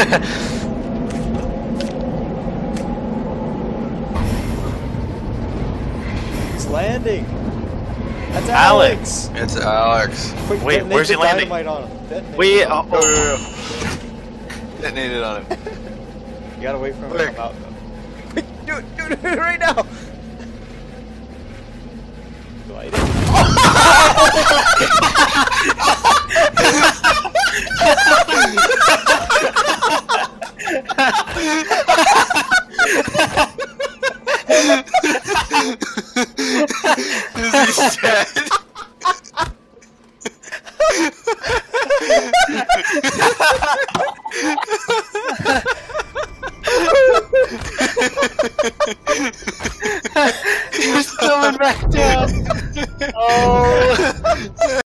It's landing. That's Alex. It's Alex. Quick, Wait, where's he landing? dynamite on him. Detonate Wait, it. Uh, oh, oh. go, go. Detonated on him. You gotta wait for him Quick. to come out though. Quick, do it, do it right now. Glide it. Lizzie's dead. There's someone back down. Oh.